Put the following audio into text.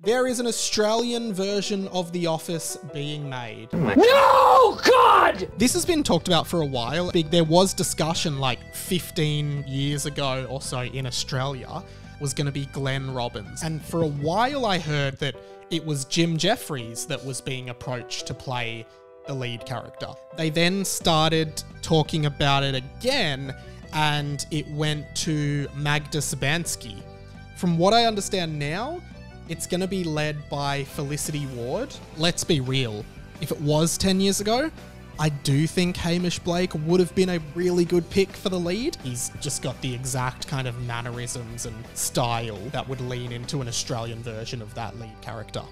There is an Australian version of The Office being made. Oh no, God! This has been talked about for a while. Big- There was discussion like 15 years ago or so in Australia was going to be Glenn Robbins. And for a while I heard that it was Jim Jeffries that was being approached to play the lead character. They then started talking about it again and it went to Magda Szubanski. From what I understand now, it's going to be led by Felicity Ward. Let's be real. If it was 10 years ago, I do think Hamish Blake would have been a really good pick for the lead. He's just got the exact kind of mannerisms and style that would lean into an Australian version of that lead character.